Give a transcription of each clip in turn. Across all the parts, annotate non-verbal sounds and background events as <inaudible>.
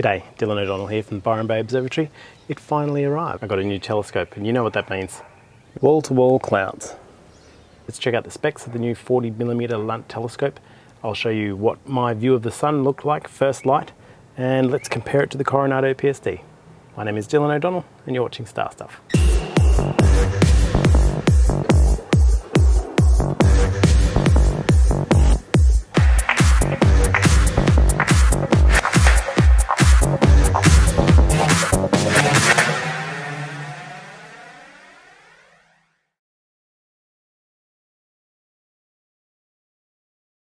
G'day, Dylan O'Donnell here from the Byron Bay Observatory. It finally arrived. I got a new telescope and you know what that means. Wall-to-wall clouds. Let's check out the specs of the new 40mm Lunt telescope. I'll show you what my view of the sun looked like first light and let's compare it to the Coronado PST. My name is Dylan O'Donnell and you're watching Star Stuff.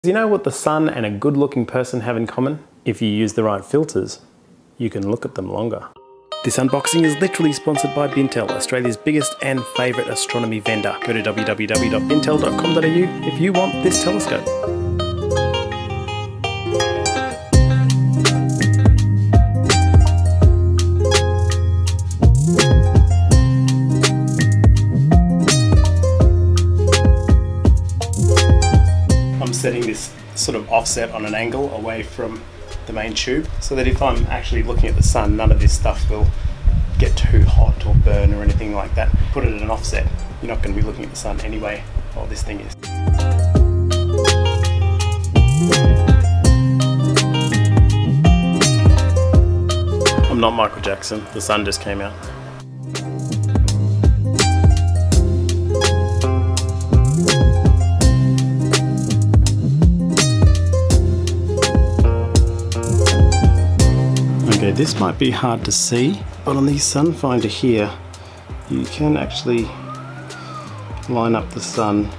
You know what the sun and a good looking person have in common? If you use the right filters, you can look at them longer. This unboxing is literally sponsored by Bintel, Australia's biggest and favourite astronomy vendor. Go to www.bintel.com.au if you want this telescope. This sort of offset on an angle away from the main tube so that if I'm actually looking at the sun none of this stuff will get too hot or burn or anything like that. Put it at an offset, you're not going to be looking at the sun anyway while this thing is. I'm not Michael Jackson, the sun just came out. This might be hard to see, but on the sun finder here, you can actually line up the sun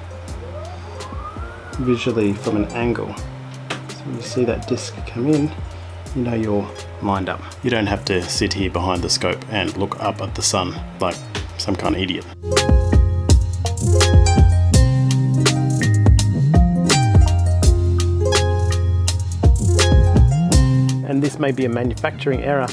visually from an angle. So when you see that disc come in, you know you're lined up. You don't have to sit here behind the scope and look up at the sun like some kind of idiot. May be a manufacturing error,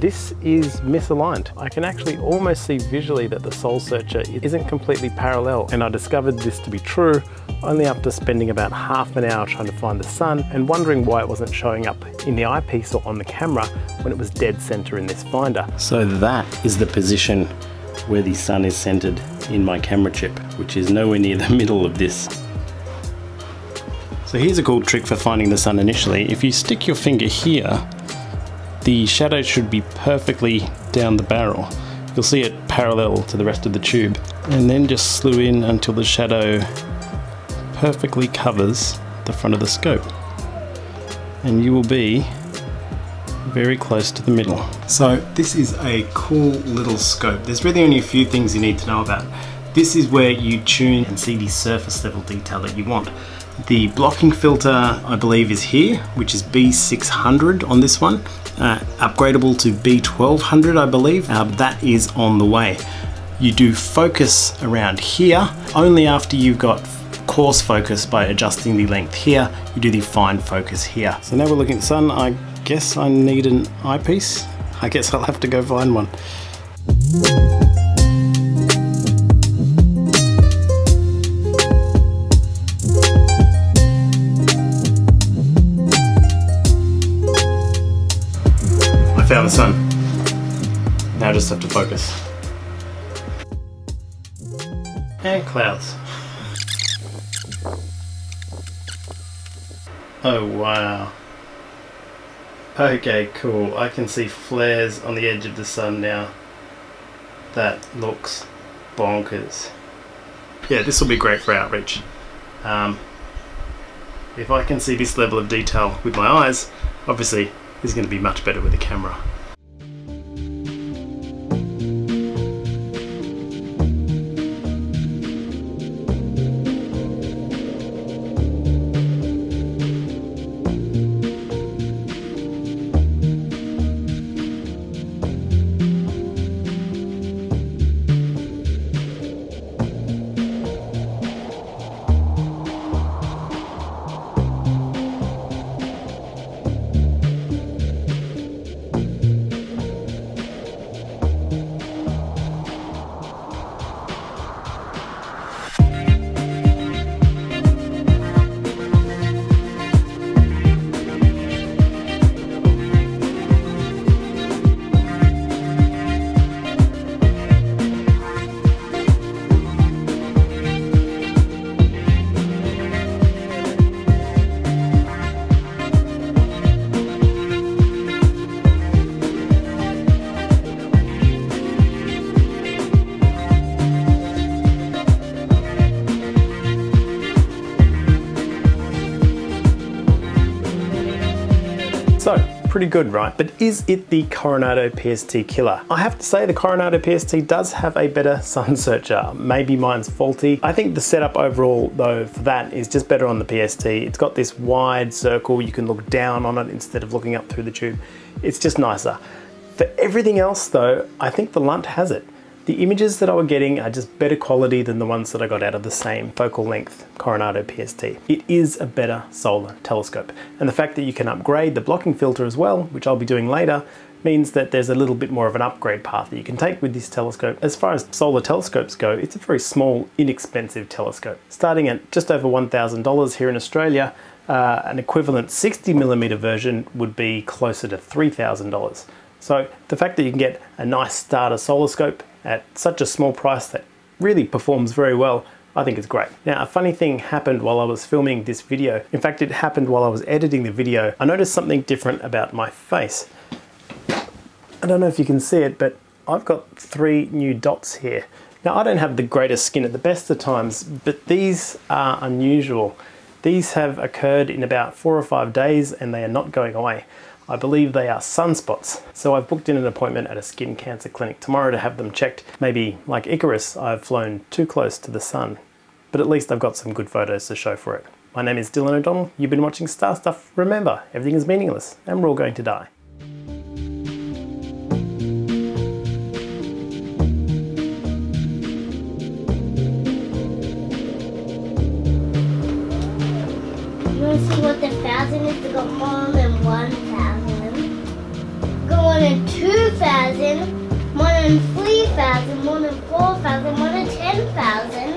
this is misaligned. I can actually almost see visually that the Sol Searcher isn't completely parallel and I discovered this to be true only after spending about half an hour trying to find the sun and wondering why it wasn't showing up in the eyepiece or on the camera when it was dead center in this finder. So that is the position where the sun is centered in my camera chip, which is nowhere near the <laughs> middle of this so here's a cool trick for finding the sun initially. If you stick your finger here, the shadow should be perfectly down the barrel. You'll see it parallel to the rest of the tube. And then just slew in until the shadow perfectly covers the front of the scope. And you will be very close to the middle. So this is a cool little scope. There's really only a few things you need to know about. This is where you tune and see the surface level detail that you want. The blocking filter, I believe, is here, which is B600 on this one. Uh, upgradable to B1200, I believe. Uh, that is on the way. You do focus around here only after you've got coarse focus by adjusting the length here. You do the fine focus here. So now we're looking at sun. I guess I need an eyepiece. I guess I'll have to go find one. Found the sun. Now I just have to focus. And clouds. Oh wow. Okay, cool. I can see flares on the edge of the sun now. That looks bonkers. Yeah, this will be great for outreach. Um, if I can see this level of detail with my eyes, obviously is going to be much better with a camera. Pretty good, right? But is it the Coronado PST killer? I have to say the Coronado PST does have a better <laughs> sun searcher. Maybe mine's faulty. I think the setup overall though for that is just better on the PST. It's got this wide circle, you can look down on it instead of looking up through the tube. It's just nicer. For everything else though, I think the Lunt has it. The images that I was getting are just better quality than the ones that I got out of the same focal length Coronado PST. It is a better solar telescope. And the fact that you can upgrade the blocking filter as well, which I'll be doing later, means that there's a little bit more of an upgrade path that you can take with this telescope. As far as solar telescopes go, it's a very small, inexpensive telescope. Starting at just over $1,000 here in Australia, uh, an equivalent 60 millimeter version would be closer to $3,000. So the fact that you can get a nice starter solar scope at such a small price that really performs very well, I think it's great. Now, a funny thing happened while I was filming this video. In fact, it happened while I was editing the video. I noticed something different about my face. I don't know if you can see it, but I've got three new dots here. Now, I don't have the greatest skin at the best of times, but these are unusual. These have occurred in about four or five days and they are not going away. I believe they are sunspots. So I've booked in an appointment at a skin cancer clinic tomorrow to have them checked. Maybe like Icarus, I've flown too close to the sun, but at least I've got some good photos to show for it. My name is Dylan O'Donnell. You've been watching Star Stuff. Remember, everything is meaningless and we're all going to die. You want to see what the thousand is? They got more than one. More than three thousand, more than four thousand, more than ten thousand.